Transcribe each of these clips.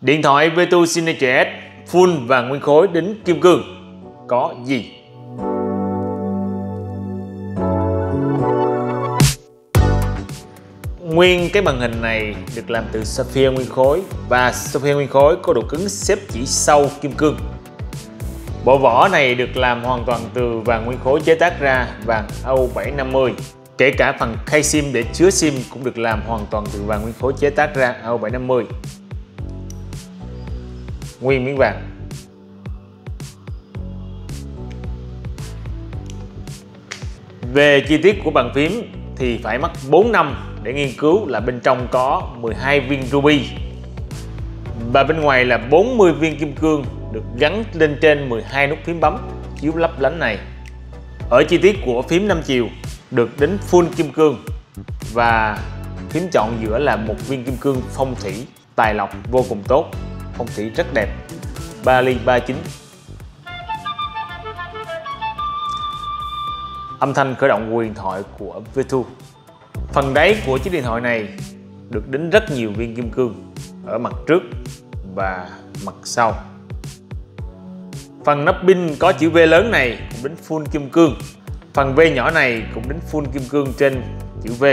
Điện thoại V2 Signature S full và nguyên khối đính kim cương có gì? Nguyên, cái màn hình này được làm từ sapphire nguyên khối và sapphire nguyên khối có độ cứng xếp chỉ sau kim cương. Bộ vỏ này được làm hoàn toàn từ vàng nguyên khối chế tác ra vàng Âu 750. Kể cả phần khay sim để chứa sim cũng được làm hoàn toàn từ vàng nguyên khối chế tác ra Âu 750. Nguyên miếng vàng. Về chi tiết của bàn phím thì phải mất 4 năm để nghiên cứu là bên trong có 12 viên ruby và bên ngoài là 40 viên kim cương được gắn lên trên 12 nút phím bấm chiếu lấp lánh này. Ở chi tiết của phím 5 chiều được đính full kim cương và phím chọn giữa là một viên kim cương phong thủy tài lộc vô cùng tốt, phong thủy rất đẹp. Bali 39 Âm thanh khởi động quyền thoại của V2 Phần đáy của chiếc điện thoại này được đính rất nhiều viên kim cương ở mặt trước và mặt sau. Phần nắp pin có chữ V lớn này cũng đính full kim cương. Phần V nhỏ này cũng đính full kim cương trên chữ V.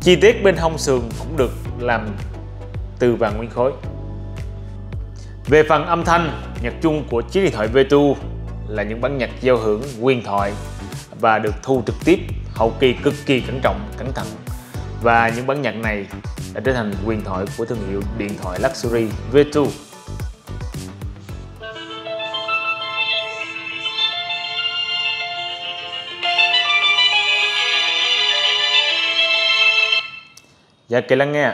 Chi tiết bên hông sườn cũng được làm từ vàng nguyên khối. Về phần âm thanh, nhạc chung của chiếc điện thoại V2 là những bản nhạc giao hưởng nguyên thoại và được thu trực tiếp hậu kỳ cực kỳ cẩn trọng cẩn thận. Và những bản nhạc này đã trở thành quyền thoại của thương hiệu điện thoại luxury V2 Dạ kể lắng nghe